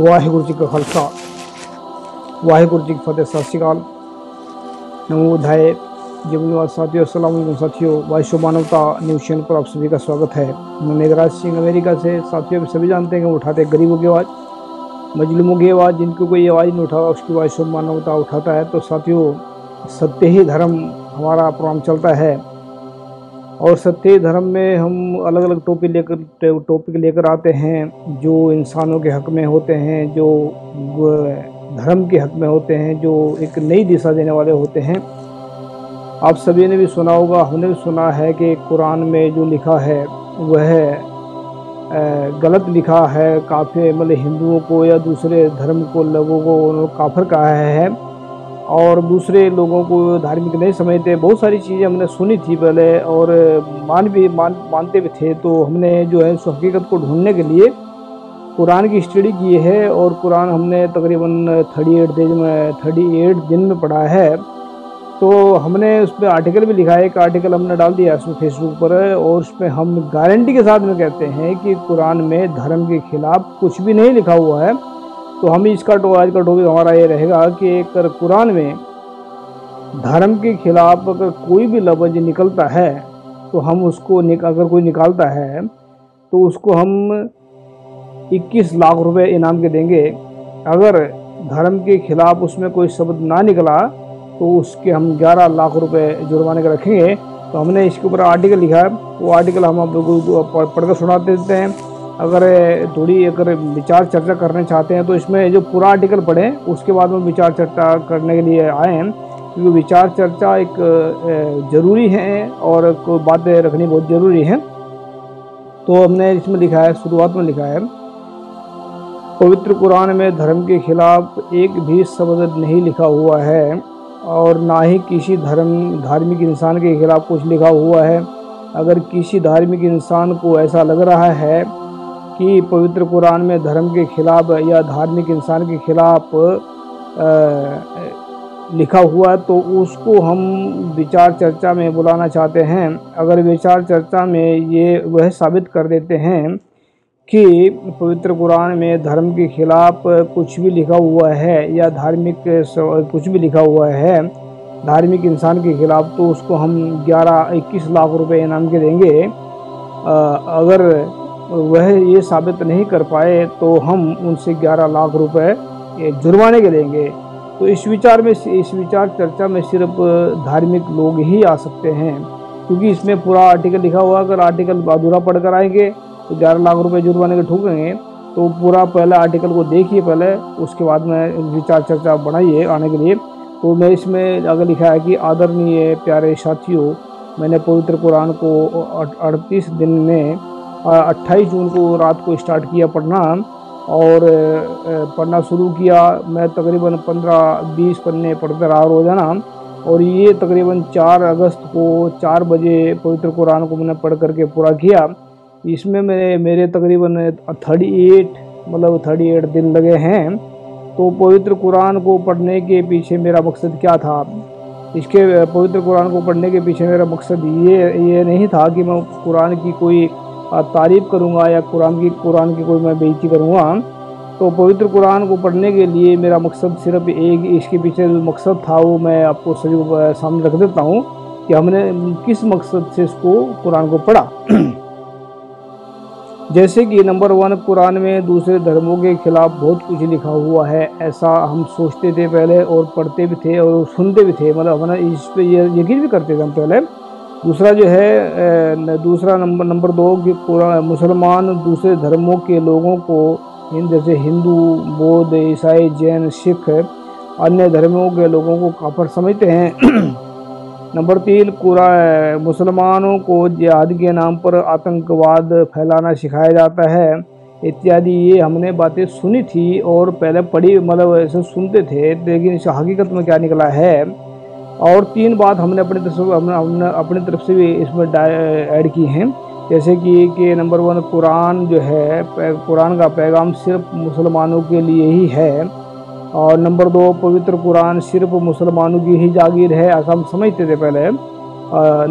ਵਾਹਿਗੁਰੂ ਜੀ ਕਾ ਖਾਲਸਾ वाहिगुरु जी की फतेह सत श्रीकाल नमो बुधाय जीवनवाद साथियों अस्सलाम वालेकुम साथियों वायुशो मानवता न्यूज चैनल पर आप सभी का स्वागत है मैं मेघराज सिंह अमेरिका से साथियों सभी जानते हैं कि उठाते गरीबों की आवाज़ मजलूमों की आवाज़ जिनको कोई आवाज़ नहीं उठा उसकी वायुशो मानवता उठाता है तो साथियों सत्य ही धर्म हमारा प्रोग्राम चलता है और सत्य धर्म में हम अलग अलग टॉपिक लेकर टॉपिक लेकर आते हैं, जो इंसानों के हक में होते हैं, जो धर्म के हक में होते हैं, जो एक नई दिशा देने वाले होते हैं। आप सभी ने भी सुना होगा, हमने भी सुना है कि कुरान में जो लिखा है, वह गलत लिखा है। काफ़ी मतलब हिंदुओं को या दूसरे धर्म को, लोगों को उन्होंने काफर कहा है। और दूसरे लोगों को धार्मिक नहीं समझते, बहुत सारी चीज़ें हमने सुनी थी पहले और मान भी, मान, मानते भी थे। तो हमने जो है उस हकीकत को ढूँढने के लिए कुरान की स्टडी की है और कुरान हमने तकरीबन थर्टी एट दिन में थर्टी एट दिन में पढ़ा है। तो हमने उस पर आर्टिकल भी लिखा है, एक आर्टिकल हमने डाल दिया उसमें फेसबुक पर और उसमें हम गारंटी के साथ में कहते हैं कि कुरान में धर्म के खिलाफ कुछ भी नहीं लिखा हुआ है। तो हम इसका तो आज का टॉपिक हमारा ये रहेगा कि अगर कुरान में धर्म के खिलाफ अगर कोई भी लफ्ज निकलता है तो हम उसको अगर कोई निकालता है तो उसको हम 21 लाख रुपए इनाम के देंगे। अगर धर्म के खिलाफ उसमें कोई शब्द ना निकला तो उसके हम 11 लाख रुपए जुर्माने का रखेंगे। तो हमने इसके ऊपर आर्टिकल लिखा है। वो आर्टिकल हम आप लोगों को पढ़कर सुना देते हैं। अगर थोड़ी अगर विचार चर्चा करना चाहते हैं तो इसमें जो पूरा आर्टिकल पढ़ें, उसके बाद में विचार चर्चा करने के लिए आए हैं। क्योंकि विचार चर्चा एक ज़रूरी है और बातें रखनी बहुत ज़रूरी है। तो हमने इसमें लिखा है, शुरुआत में लिखा है, पवित्र कुरान में धर्म के खिलाफ एक भी शब्द नहीं लिखा हुआ है और ना ही किसी धर्म, धार्मिक इंसान के खिलाफ कुछ लिखा हुआ है। अगर किसी धार्मिक इंसान को ऐसा लग रहा है कि पवित्र कुरान में धर्म के खिलाफ या धार्मिक इंसान के खिलाफ लिखा हुआ है तो उसको हम विचार चर्चा में बुलाना चाहते हैं। अगर विचार चर्चा में ये, वह साबित कर देते हैं कि पवित्र कुरान में धर्म के खिलाफ कुछ भी लिखा हुआ है या धार्मिक कुछ भी लिखा हुआ है, धार्मिक इंसान के खिलाफ तो उसको हम 11-21 लाख रुपए इनाम के देंगे। अगर वह ये साबित नहीं कर पाए तो हम उनसे 11 लाख रुपए जुर्माने के देंगे। तो इस विचार में इस विचार चर्चा में सिर्फ़ धार्मिक लोग ही आ सकते हैं, क्योंकि इसमें पूरा आर्टिकल लिखा हुआ अगर आर्टिकल अधूरा पढ़ कर आएँगे तो ग्यारह लाख रुपए जुर्माने के ठूकेंगे तो पूरा पहले आर्टिकल को देखिए पहले, उसके बाद में विचार चर्चा बढ़ाइए आने के लिए। तो मैं इसमें अगर लिखा है कि आदरणीय प्यारे साथियों, मैंने पवित्र कुरान को अड़तीस दिन में अट्ठाईस जून को रात को स्टार्ट किया पढ़ना और पढ़ना शुरू किया। मैं तकरीबन पंद्रह बीस पन्ने पढ़ते रहा रोज़ाना और ये तकरीबन चार अगस्त को चार बजे पवित्र कुरान को मैंने पढ़ करके पूरा किया। इसमें मेरे मेरे तकरीबन थर्टी एट मतलब थर्टी एट दिन लगे हैं। तो पवित्र कुरान को पढ़ने के पीछे मेरा मकसद क्या था? इसके, पवित्र कुरान को पढ़ने के पीछे मेरा मकसद ये ये नहीं था कि मैं कुरान की कोई तारीफ़ करूँगा या कुरान की कुरान की कोई मैं बेइज्जती करूँगा तो पवित्र कुरान को पढ़ने के लिए मेरा मकसद सिर्फ़ एक, इसके पीछे जो मकसद था वो मैं आपको सभी सामने रख देता हूँ कि हमने किस मकसद से इसको कुरान को पढ़ा। जैसे कि नंबर वन, कुरान में दूसरे धर्मों के खिलाफ बहुत कुछ लिखा हुआ है, ऐसा हम सोचते थे पहले और पढ़ते भी थे और सुनते भी थे मतलब हमारा इस पर यकीन भी करते थे हम पहले। दूसरा जो है दूसरा नंबर नंबर दो कि मुसलमान दूसरे धर्मों के लोगों को जैसे हिंदू, बौद्ध, ईसाई, जैन, सिख, अन्य धर्मों के लोगों को काफर समझते हैं। नंबर तीन, पूरा मुसलमानों को जिहाद के नाम पर आतंकवाद फैलाना सिखाया जाता है। इत्यादि, ये हमने बातें सुनी थी और पहले पढ़ी मतलब ऐसे सुनते थे, लेकिन इस हकीकत में क्या निकला है? और तीन बात हमने अपनी तरफ़ से, हमने हमने अपनी तरफ़ से भी इसमें ऐड की हैं। जैसे कि कि नंबर वन कुरान जो है कुरान का पैगाम सिर्फ़ मुसलमानों के लिए ही है। और नंबर दो, पवित्र कुरान सिर्फ़ मुसलमानों की ही जागीर है, ऐसा हम समझते थे पहले।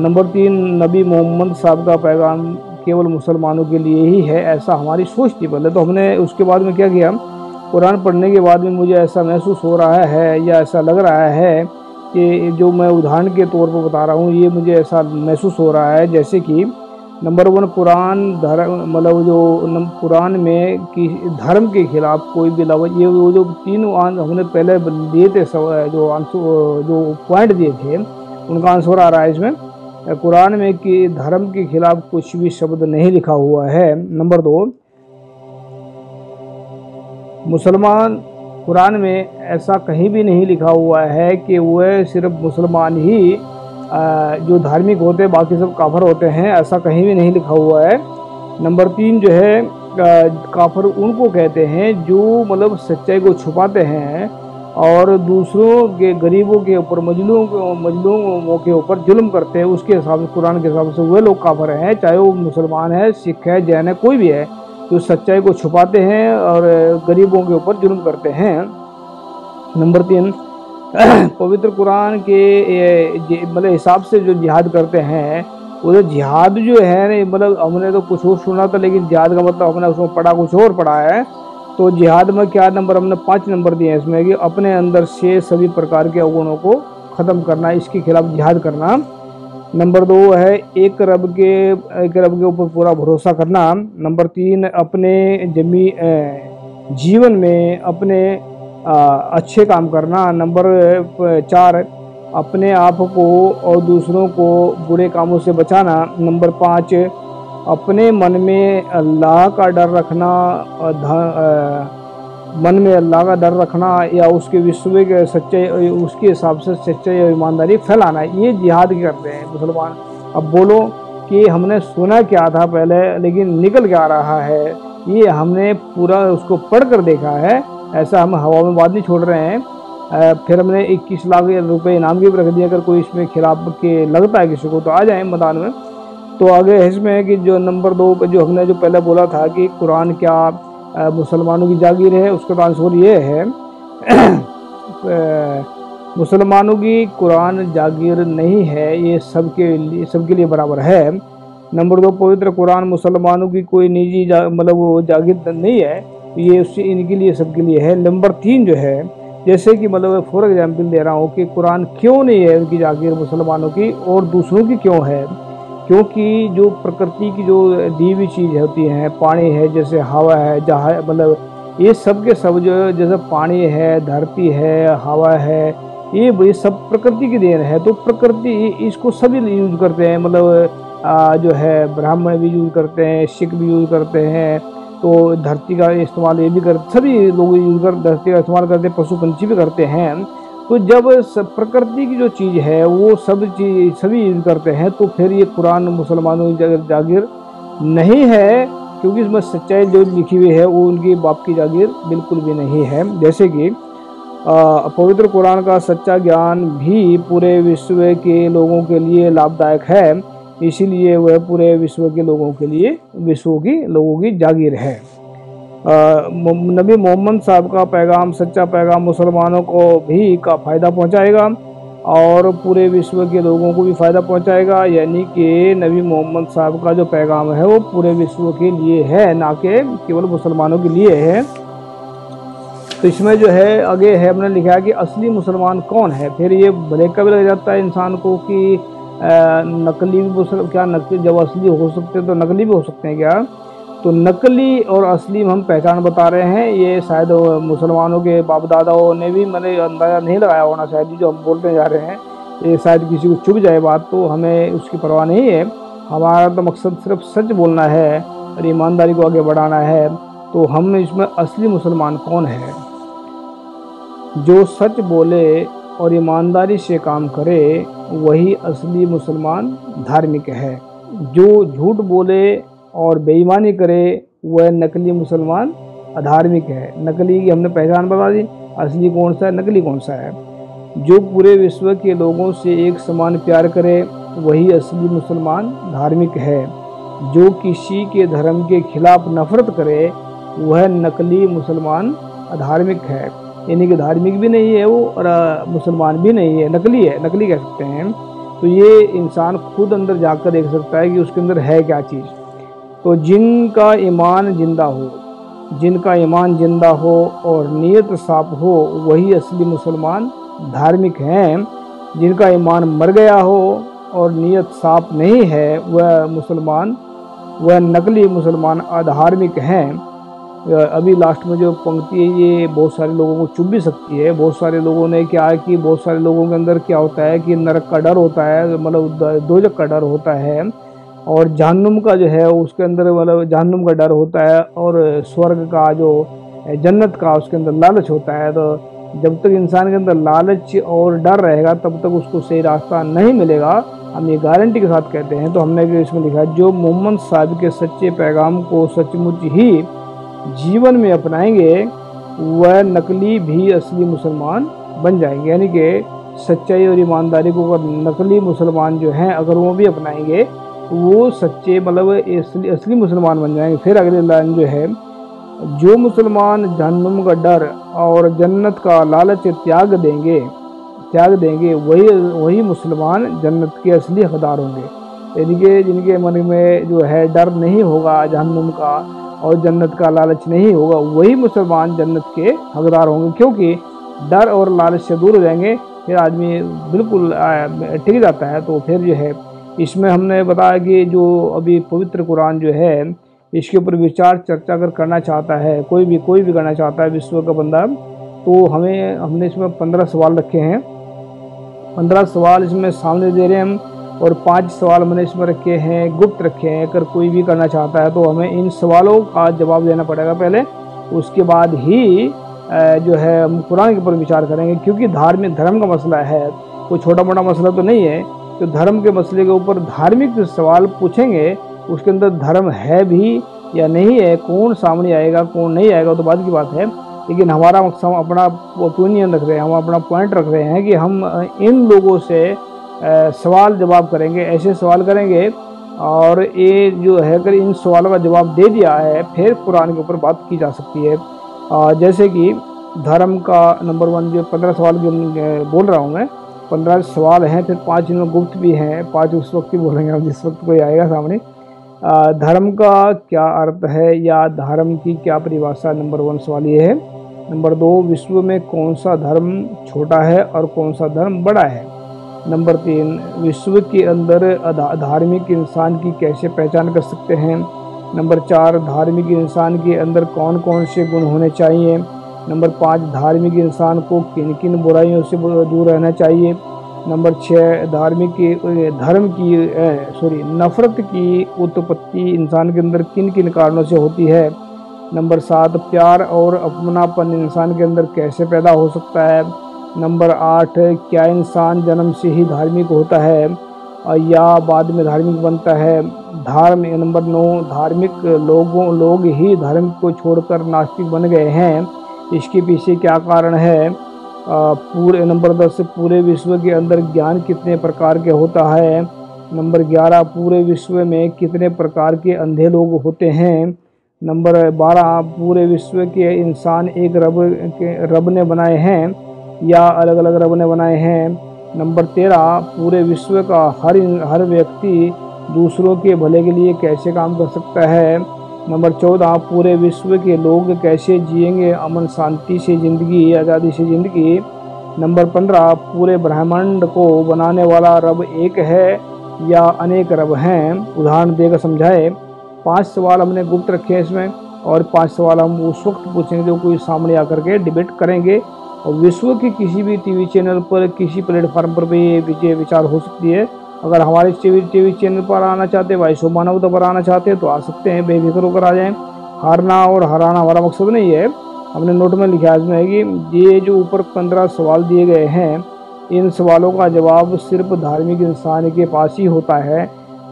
नंबर तीन, नबी मोहम्मद साहब का पैगाम केवल मुसलमानों के लिए ही है, ऐसा हमारी सोच थी पहले। तो हमने उसके बाद में क्या किया? कुरान पढ़ने के बाद में मुझे ऐसा महसूस हो रहा है या ऐसा लग रहा है कि जो मैं उदाहरण के तौर पर बता रहा हूँ, ये मुझे ऐसा महसूस हो रहा है जैसे कि नंबर वन कुरान धर्म मतलब जो कुरान में कि धर्म के खिलाफ कोई भी लव, ये वो जो तीन हमने पहले दिए थे जो आंसर जो पॉइंट दिए थे, उनका आंसर आ रहा है इसमें। कुरान में कि धर्म के खिलाफ कुछ भी शब्द नहीं लिखा हुआ है। नंबर दो मुसलमान कुरान में ऐसा कहीं भी नहीं लिखा हुआ है कि वह सिर्फ़ मुसलमान ही जो धार्मिक होते हैं, बाकी सब काफर होते हैं, ऐसा कहीं भी नहीं लिखा हुआ है। नंबर तीन जो है काफर उनको कहते हैं जो मतलब सच्चाई को छुपाते हैं और दूसरों के, गरीबों के ऊपर, मजलूम, मजलूमों के ऊपर जुल्म करते हैं, उसके हिसाब से, कुरान के हिसाब से वे लोग काफर हैं, चाहे वो मुसलमान है, सिख है, जैन है, कोई भी है। जो सच्चाई को छुपाते हैं और गरीबों के ऊपर जुर्म करते हैं। नंबर तीन, पवित्र कुरान के मतलब हिसाब से जो जिहाद करते हैं, उधर जिहाद जो है मतलब हमने तो कुछ और सुना था, लेकिन जिहाद का मतलब हमने उसमें पढ़ा, कुछ और पढ़ा है। तो जिहाद में क्या नंबर, हमने पाँच नंबर दिए हैं इसमें कि अपने अंदर से सभी प्रकार के अवगुणों को ख़त्म करना, इसके खिलाफ जिहाद करना। नंबर दो है, एक रब के, एक रब के ऊपर पूरा भरोसा करना। नंबर तीन, अपने जमी जीवन में अपने अच्छे काम करना। नंबर चार, अपने आप को और दूसरों को बुरे कामों से बचाना। नंबर पाँच, अपने मन में अल्लाह का डर रखना मन में अल्लाह का डर रखना या उसके विश्व के सच्चे, उसके हिसाब से सच्चाई और ईमानदारी फैलाना, ये जिहाद करते हैं मुसलमान। अब बोलो कि हमने सुना क्या था पहले, लेकिन निकल क्या रहा है? ये हमने पूरा उसको पढ़ कर देखा है। ऐसा हम हवा में बात नहीं छोड़ रहे हैं। फिर हमने 21 लाख रुपए इनाम की भी रख दिया। अगर कोई इसमें खिलाफ के लगता है किसी को तो आ जाए मैदान में। तो आगे इसमें है कि जो नंबर दो जो हमने जो पहले बोला था कि कुरान क्या मुसलमानों की जागीर है। उसका आंसर ये है मुसलमानों की कुरान जागीर नहीं है, ये सबके लिए सबके लिए बराबर है। नंबर दो, पवित्र कुरान मुसलमानों की कोई निजी मतलब वो जागीर नहीं है, ये उससे इनके लिए, सबके लिए है। नंबर तीन जो है, जैसे कि मतलब फॉर एग्ज़ाम्पल दे रहा हूँ कि कुरान क्यों नहीं है उनकी जागीर मुसलमानों की और दूसरों की क्यों है? क्योंकि जो प्रकृति की जो दी हुई चीज़ होती है, पानी है, जैसे हवा है जहाँ मतलब ये सब के सब जो जैसे पानी है, धरती है, हवा है, ये ये सब प्रकृति की देन है। तो प्रकृति इसको सभी यूज़ करते हैं मतलब जो है, ब्राह्मण भी यूज़ करते हैं, सिख भी यूज़ करते हैं तो धरती का इस्तेमाल ये भी कर, सभी लोग यूज़ कर, धरती का इस्तेमाल करते पशु पंछी भी करते हैं। तो जब प्रकृति की जो चीज़ है, वो सब चीज़, सभी यूज़ करते हैं तो फिर ये कुरान मुसलमानों की जागीर नहीं है, क्योंकि इसमें सच्चाई जो लिखी हुई है, वो उनकी बाप की जागीर बिल्कुल भी नहीं है। जैसे कि पवित्र कुरान का सच्चा ज्ञान भी पूरे विश्व के लोगों के लिए लाभदायक है, इसीलिए वह पूरे विश्व के लोगों के लिए, विश्व की लोगों की जागीर है। नबी मोहम्मद साहब का पैगाम, सच्चा पैगाम मुसलमानों को भी का फ़ायदा पहुंचाएगा और पूरे विश्व के लोगों को भी फ़ायदा पहुंचाएगा। यानी कि नबी मोहम्मद साहब का जो पैगाम है, वो पूरे विश्व के लिए है, ना कि केवल मुसलमानों के लिए है। तो इसमें जो है, आगे है, हमने लिखा है कि असली मुसलमान कौन है? फिर ये भले कभी लग जाता है इंसान को कि नकली भी क्या नकली, जब असली हो सकते हैं तो नकली भी हो सकते हैं क्या? तो नकली और असली हम पहचान बता रहे हैं। ये शायद मुसलमानों के बाप दादाओं ने भी मैंने अंदाज़ा नहीं लगाया होना शायद जो हम बोलते जा रहे हैं। ये शायद किसी को चुभ जाए बात तो हमें उसकी परवाह नहीं है। हमारा तो मकसद सिर्फ़ सच बोलना है और ईमानदारी को आगे बढ़ाना है। तो हम इसमें असली मुसलमान कौन है? जो सच बोले और ईमानदारी से काम करे, वही असली मुसलमान धार्मिक है। जो झूठ बोले और बेईमानी करे वह नकली मुसलमान अधार्मिक है। नकली की हमने पहचान बता दी, असली कौन सा है, नकली कौन सा है? जो पूरे विश्व के लोगों से एक समान प्यार करे, वही असली मुसलमान धार्मिक है। जो किसी के धर्म के खिलाफ नफरत करे, वह नकली मुसलमान अधार्मिक है। यानी कि धार्मिक भी नहीं है वो और मुसलमान भी नहीं है। नकली है, नकली कह सकते हैं। तो ये इंसान खुद अंदर जाकर देख सकता है कि उसके अंदर है क्या चीज़। तो जिनका ईमान ज़िंदा हो जिनका ईमान ज़िंदा हो और नीयत साफ़ हो, वही असली मुसलमान धार्मिक हैं। जिनका ईमान मर गया हो और नीयत साफ़ नहीं है, वह मुसलमान, वह नकली मुसलमान अधार्मिक हैं। अभी लास्ट में जो पंक्ति है, ये बहुत सारे लोगों को चुभ भी सकती है। बहुत सारे लोगों ने क्या है कि बहुत सारे लोगों के अंदर क्या होता है कि नरक का डर होता है मतलब दो का डर होता है। और जहन्नुम का जो है, उसके अंदर मतलब जहन्नुम का डर होता है और स्वर्ग का जो जन्नत का उसके अंदर लालच होता है। तो जब तक इंसान के अंदर लालच और डर रहेगा, तब तक उसको सही रास्ता नहीं मिलेगा। हम ये गारंटी के साथ कहते हैं। तो हमने इसमें लिखा, जो मोहम्मद साहब के सच्चे पैगाम को सचमुच ही जीवन में अपनाएँगे, वह नकली भी असली मुसलमान बन जाएँगे। यानी कि सच्चाई और ईमानदारी को अगर नकली मुसलमान जो हैं, अगर वो भी अपनाएँगे वो सच्चे मतलब असली असली मुसलमान बन जाएँगे फिर अगले लाइन जो है, जो मुसलमान जहन्नुम का डर और जन्नत का लालच त्याग देंगे त्याग देंगे, वही वही मुसलमान जन्नत के असली हकदार होंगे। यानी कि जिनके मन में जो है डर नहीं होगा जहन्नुम का और जन्नत का लालच नहीं होगा, वही मुसलमान जन्नत के हकदार होंगे। क्योंकि डर और लालच से दूर हो जाएँगे, फिर आदमी बिल्कुल टिक जाता है। तो फिर जो है इसमें हमने बताया कि जो अभी पवित्र कुरान जो है, इसके ऊपर विचार, चर्चा अगर करना चाहता है, कोई भी कोई भी करना चाहता है विश्व का बंदा तो हमें, हमने इसमें पंद्रह सवाल रखे हैं। पंद्रह सवाल इसमें सामने दे रहे हैं हम, और पाँच सवाल मैंने इसमें रखे हैं, गुप्त रखे हैं। अगर कोई भी करना चाहता है तो हमें इन सवालों का जवाब देना पड़ेगा पहले। उसके बाद ही जो है हम कुरान के ऊपर विचार करेंगे, क्योंकि धार्मिक धर्म का मसला है, कोई छोटा मोटा मसला तो नहीं है। तो धर्म के मसले के ऊपर धार्मिक सवाल पूछेंगे, उसके अंदर धर्म है भी या नहीं है, कौन सामने आएगा, कौन नहीं आएगा तो बाद की बात है। लेकिन हमारा मकसद, अपना ओपिनियन रख रहे हैं, हम अपना पॉइंट रख रहे हैं कि हम इन लोगों से सवाल जवाब करेंगे, ऐसे सवाल करेंगे। और ये जो है, अगर इन सवालों का जवाब दे दिया है, फिर कुरान के ऊपर बात की जा सकती है। जैसे कि धर्म का नंबर वन, जो पंद्रह सवाल जो बोल रहा हूँ मैं पंद्रह सवाल हैं, फिर पाँच इनमें गुप्त भी हैं, पाँच उस वक्त ही बोलेंगे हम जिस वक्त कोई आएगा सामने। धर्म का क्या अर्थ है या धर्म की क्या परिभाषा नंबर वन सवाल ये है। नंबर दो, विश्व में कौन सा धर्म छोटा है और कौन सा धर्म बड़ा है? नंबर तीन, विश्व के अंदर धार्मिक इंसान की कैसे पहचान कर सकते हैं? नंबर चार, धार्मिक इंसान के अंदर कौन कौन से गुण होने चाहिए? नंबर पाँच, धार्मिक इंसान को किन किन बुराइयों से दूर रहना चाहिए? नंबर छः, धार्मिक, धर्म की सॉरी नफ़रत की उत्पत्ति इंसान के अंदर किन किन कारणों से होती है? नंबर सात, प्यार और अपनापन इंसान के अंदर कैसे पैदा हो सकता है? नंबर आठ, क्या इंसान जन्म से ही धार्मिक होता है? या बाद में धार्मिक बनता है? धर्म, नंबर नौ, धार्मिक लोगों, लोग ही धर्म को छोड़कर नास्तिक बन गए हैं। इसके पीछे क्या कारण है? पूरे, नंबर दस, पूरे विश्व के अंदर ज्ञान कितने प्रकार के होता है? नंबर ग्यारह, पूरे विश्व में कितने प्रकार के अंधे लोग होते हैं? नंबर बारह, पूरे विश्व के इंसान एक रब के, रब ने बनाए हैं या अलग अलग रब ने बनाए हैं? नंबर तेरह, पूरे विश्व का हर हर व्यक्ति दूसरों के भले के लिए कैसे काम कर सकता है? नंबर चौदह पूरे विश्व के लोग कैसे जिएँगे अमन शांति से ज़िंदगी, आज़ादी से ज़िंदगी? नंबर पंद्रह पूरे ब्रह्मांड को बनाने वाला रब एक है या अनेक रब हैं? उदाहरण देकर समझाए। पाँच सवाल हमने गुप्त रखे हैं इसमें और पाँच सवाल हम उस वक्त पूछेंगे जो कोई सामने आकर के डिबेट करेंगे। और विश्व के किसी भी टीवी चैनल पर, किसी प्लेटफार्म पर भी ये विचार हो सकती है। अगर हमारे टीवी टीवी चैनल पर आना चाहते हैं वाइस मानवता पर आना चाहते हैं तो आ सकते हैं, बेफिक्र होकर आ जाएँ। हारना और हराना हमारा मकसद नहीं है। हमने नोट में लिखा इसमें है कि ये जो ऊपर पंद्रह सवाल दिए गए हैं, इन सवालों का जवाब सिर्फ़ धार्मिक इंसान के पास ही होता है।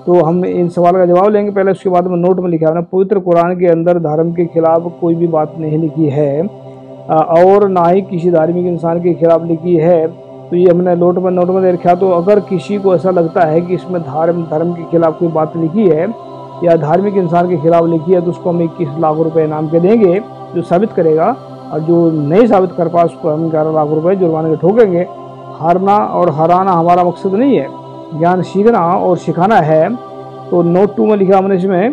तो हम इन सवाल का जवाब लेंगे। पहले उसके बाद में नोट में लिखा है। पवित्र कुरान के अंदर धर्म के खिलाफ कोई भी बात नहीं लिखी है। और ना ही किसी धार्मिक इंसान के खिलाफ लिखी है। तो ये हमने नोट में नोट में दे रखा तो अगर किसी को ऐसा लगता है कि इसमें धर्म धर्म के खिलाफ कोई बात लिखी है, या धार्मिक इंसान के खिलाफ लिखी है तो उसको हम इक्कीस लाख रुपए इनाम के देंगे, जो साबित करेगा, और जो नहीं साबित कर पाए, उसको हम ग्यारह लाख रुपए जुर्माने के ठोकेंगे। हारना और हराना हमारा मकसद नहीं है। ज्ञान सीखना और सिखाना है। तो नोट टू में लिखा हमने इसमें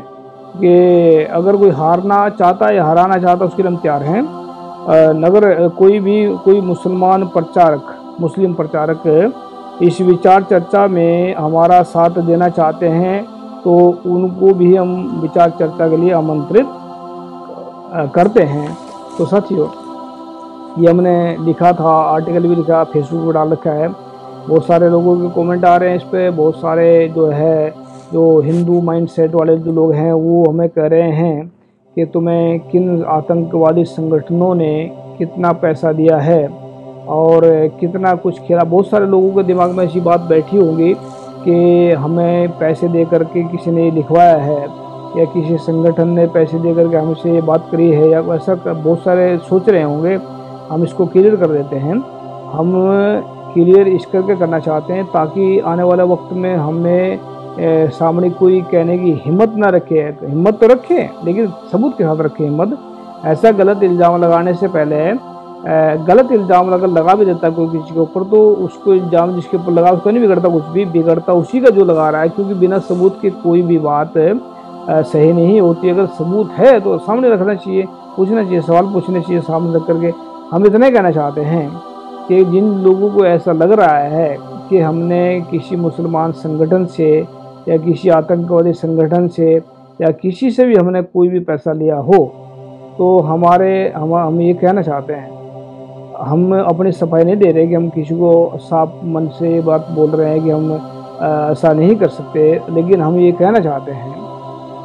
कि अगर कोई हारना चाहता है या हराना चाहता है, उसके लिए हम तैयार हैं। अगर कोई भी, कोई मुसलमान प्रचारक मुस्लिम प्रचारक, इस विचार चर्चा में हमारा साथ देना चाहते हैं तो उनको भी हम विचार चर्चा के लिए आमंत्रित करते हैं। तो साथियों, ये हमने लिखा था आर्टिकल भी लिखा फेसबुक पर डाल रखा है। बहुत सारे लोगों के कमेंट आ रहे हैं इस पर बहुत सारे जो है, जो हिंदू माइंडसेट वाले जो लोग हैं, वो हमें कह रहे हैं कि तुम्हें किन आतंकवादी संगठनों ने कितना पैसा दिया है? और कितना कुछ खेला। बहुत सारे लोगों के दिमाग में ऐसी बात बैठी होगी कि हमें पैसे दे करके किसी ने लिखवाया है या किसी संगठन ने पैसे दे करके हमसे ये बात करी है या ऐसा बहुत सारे सोच रहे होंगे। हम इसको क्लियर कर देते हैं। हम क्लियर इस करके करना चाहते हैं ताकि आने वाले वक्त में हमें सामने कोई कहने की हिम्मत ना रखे। हिम्मत तो रखे, लेकिन सबूत के साथ रखे हिम्मत। ऐसा गलत इल्ज़ाम लगाने से पहले गलत इल्ज़ाम अगर लगा भी देता है कोई किसी के ऊपर तो उसको इल्ज़ाम जिसके ऊपर लगा, उसको नहीं बिगड़ता कुछ भी, बिगड़ता उसी का जो लगा रहा है, क्योंकि बिना सबूत के कोई भी बात सही नहीं होती। अगर सबूत है तो सामने रखना चाहिए, पूछना चाहिए, सवाल पूछने चाहिए, सामने रख करके हम इतना कहना चाहते हैं कि जिन लोगों को ऐसा लग रहा है कि हमने किसी मुसलमान संगठन से या किसी आतंकवादी संगठन से या किसी से भी हमने कोई भी पैसा लिया हो तो हमारे, हम हम ये कहना चाहते हैं हम अपनी सफ़ाई नहीं दे रहे कि हम किसी को साफ़ मन से बात बोल रहे हैं कि हम ऐसा नहीं कर सकते। लेकिन हम ये कहना चाहते हैं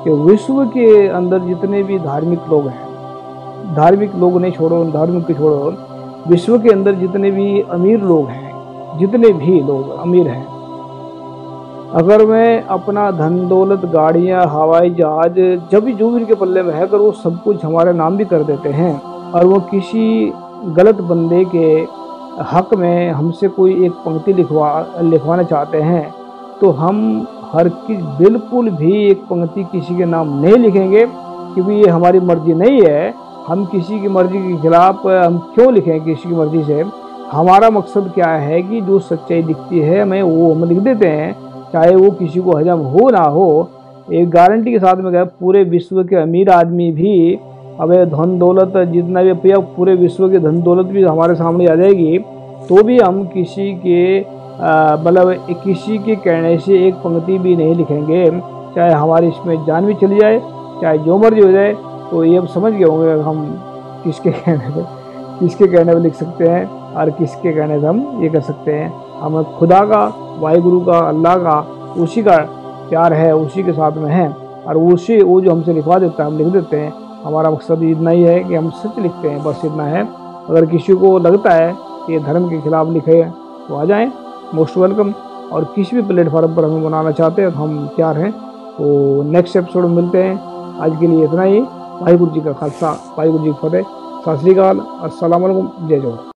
कि विश्व के अंदर जितने भी धार्मिक लोग हैं, धार्मिक लोग नहीं छोड़ो, धार्मिक को छोड़ो, विश्व के अंदर जितने भी अमीर लोग हैं, जितने भी लोग अमीर हैं, अगर मैं अपना धन, दौलत, गाड़ियाँ, हवाई जहाज़, जब भी जो भी उनके पल्ले में है, अगर वो सब कुछ हमारे नाम भी कर देते हैं, और वो किसी गलत बंदे के हक में हमसे कोई एक पंक्ति लिखवा, लिखवाना चाहते हैं तो हम हर किस, बिल्कुल भी एक पंक्ति किसी के नाम नहीं लिखेंगे, क्योंकि ये हमारी मर्ज़ी नहीं है। हम किसी की मर्ज़ी के खिलाफ, हम क्यों लिखें किसी की मर्ज़ी से? हमारा मकसद क्या है कि जो सच्चाई दिखती है, हमें वो हम लिख देते हैं, चाहे वो किसी को हजम हो ना हो। एक गारंटी के साथ में गए पूरे विश्व के अमीर आदमी भी अब धन दौलत जितना भी पिया पूरे विश्व की धन दौलत भी हमारे सामने आ जाएगी तो भी हम किसी के मतलब किसी के कहने से एक पंक्ति भी नहीं लिखेंगे। चाहे हमारी इसमें जान भी चली जाए, चाहे जो मर्ज़ी हो जाए तो ये अब समझ गए होंगे हम किसके कहने पर किसके कहने पर लिख सकते हैं और किसके कहने से हम ये कर सकते हैं। हम खुदा का, वाहिगुरु का, अल्लाह का, उसी का प्यार है, उसी के साथ में है, और उसी, वो जो हमसे लिखवा देता है, हम लिख देते हैं। हमारा मकसद इतना ही है कि हम सच लिखते हैं, बस इतना है। अगर किसी को लगता है कि धर्म के खिलाफ लिखे हैं तो आ जाएँ। मोस्ट वेलकम और किसी भी प्लेटफॉर्म पर हमें बनाना चाहते हैं तो हम तैयार हैं। तो नेक्स्ट एपिसोड में मिलते हैं। आज के लिए इतना ही। वाहिगुरु जी का खालसा। वाहिगुरु जी की फतेह। सत श्रीकाल असलम जय जोहर